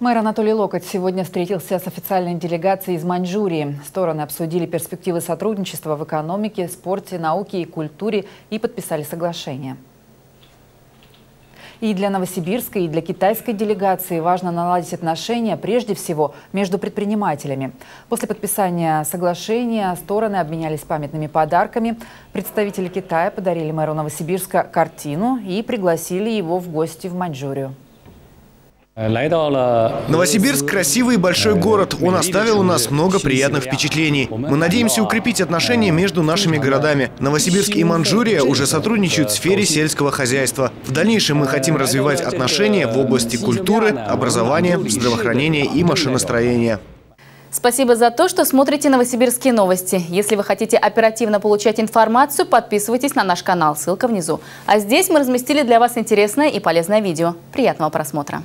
Мэр Анатолий Локоть сегодня встретился с официальной делегацией из Маньчжурии. Стороны обсудили перспективы сотрудничества в экономике, спорте, науке и культуре и подписали соглашение. И для новосибирской, и для китайской делегации важно наладить отношения прежде всего между предпринимателями. После подписания соглашения стороны обменялись памятными подарками. Представители Китая подарили мэру Новосибирска картину и пригласили его в гости в Маньчжурию. Новосибирск – красивый и большой город. Он оставил у нас много приятных впечатлений. Мы надеемся укрепить отношения между нашими городами. Новосибирск и Манчжурия уже сотрудничают в сфере сельского хозяйства. В дальнейшем мы хотим развивать отношения в области культуры, образования, здравоохранения и машиностроения. Спасибо за то, что смотрите новосибирские новости. Если вы хотите оперативно получать информацию, подписывайтесь на наш канал, ссылка внизу. А здесь мы разместили для вас интересное и полезное видео. Приятного просмотра!